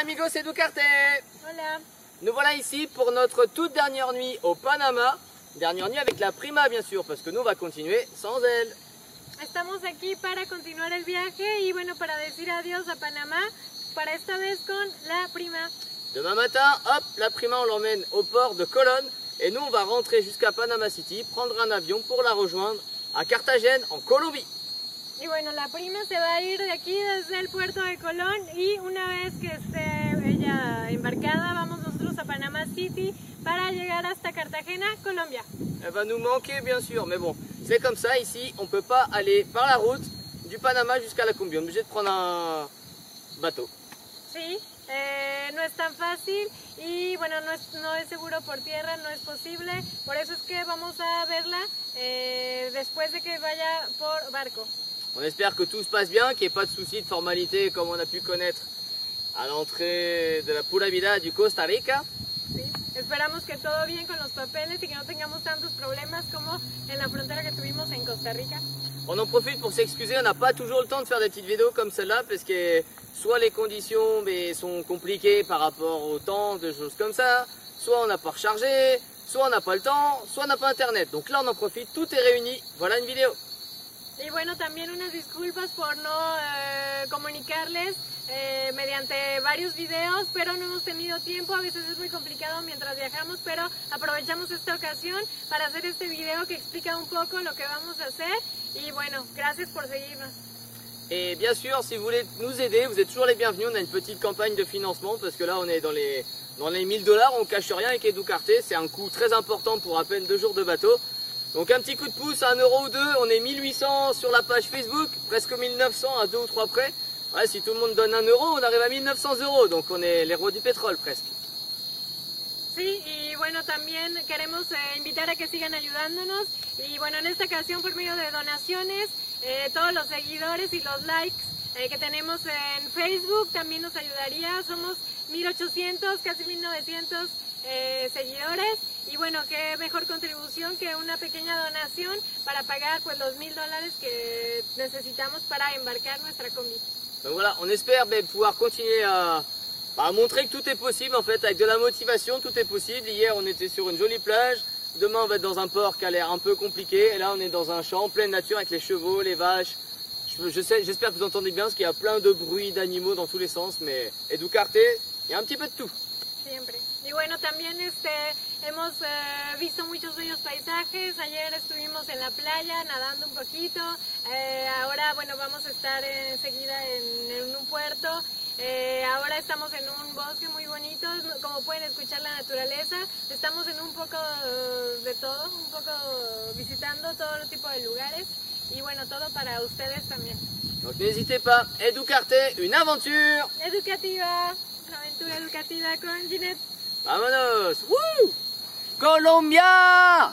Amigos, c'est Ducarte. Nous voilà ici pour notre toute dernière nuit au Panama. Dernière nuit avec la prima bien sûr, parce que nous on va continuer sans elle. Estamos aquí para continuar el viaje y bueno, para decir adiós a Panamá, para esta vez con la prima. Demain matin, hop, la prima on l'emmène au port de Colonne et nous on va rentrer jusqu'à Panama City, prendre un avion pour la rejoindre à Carthagène en Colombie. Y bueno, la prima se va a ir de aquí desde el puerto de Colón y una vez que esté ella embarcada, vamos nosotros a Panama City para llegar hasta Cartagena, Colombia. Elle va nous manquer bien sûr, mais bon, c'est comme ça ici, on peut pas aller par la route du Panama jusqu'à la Colombie, on est obligé de prendre un bateau. Sí, eh, no es tan fácil y bueno, no es, no es seguro por tierra, no es posible. Por eso es que vamos a verla eh, después de que vaya por barco. On espère que tout se passe bien, qu'il n'y ait pas de soucis de formalité comme on a pu connaître à l'entrée de la Pura Vida du Costa Rica. Sí, esperamos que todo bien con los papeles y que no tengamos tantos problemas como en la frontera que tuvimos en Costa Rica. On en profite pour s'excuser, on n'a pas toujours le temps de faire des petites vidéos comme celle-là parce que soit les conditions mais, sont compliquées par rapport au temps, de choses comme ça, soit on n'a pas rechargé, soit on n'a pas le temps, soit on n'a pas internet. Donc là on en profite, tout est réuni, voilà une vidéo. Y bueno, también unas disculpas por no eh, comunicarles eh, mediante varios videos, pero no hemos tenido tiempo, a veces es muy complicado mientras viajamos, pero aprovechamos esta ocasión para hacer este video que explica un poco lo que vamos a hacer y bueno, gracias por seguirnos. Et bien sûr, si vous voulez nous aider, vous êtes toujours les bienvenus. On a une petite campagne de financement parce que là, on est dans les, dans les 1000 dollars. On cache rien avec Educarte. C'est un coût très important pour à peine deux jours de bateau. Donc un petit coup de pouce, un euro ou deux. On est 1800 sur la page Facebook, presque 1900 à deux ou trois près. Ouais, si tout le monde donne un euro, on arrive à 1900 euros. Donc on est les rois du pétrole presque. Sí, y bueno, también queremos eh, invitar a que sigan ayudándonos y bueno, en esta ocasión por medio de donaciones, eh, todos los seguidores y los likes eh, que tenemos en Facebook también nos ayudaría. Somos 1800, casi 1900 eh, seguidores y bueno, qué mejor contribución que una pequeña donación para pagar pues los mil dólares que necesitamos para embarcar nuestra combi. Donc voilà, on espère ben, pouvoir continuer à, à montrer que tout est possible en fait, avec de la motivation, tout est possible. Hier, on était sur une jolie plage. Demain, on va être dans un port qui a l'air un peu compliqué. Et là, on est dans un champ en pleine nature avec les chevaux, les vaches. Je, je sais, j'espère que vous entendez bien, parce qu'il y a plein de bruits d'animaux dans tous les sens. Mais Educarte, il y a un petit peu de tout. Siempre. Y bueno, también este, hemos eh, visto muchos bellos paisajes. Ayer estuvimos en la playa nadando un poquito. Eh, ahora, bueno, vamos a estar enseguida en, en un puerto. Eh, ahora estamos en un bosque muy bonito. Como pueden escuchar la naturaleza, estamos en un poco de todo, un poco visitando todo tipo de lugares. Y bueno, todo para ustedes también. Donc n'hésitez pas, Educarte, une aventure Educativa, una aventura educativa con Ginette. Vámonos Woo 哥伦比亚。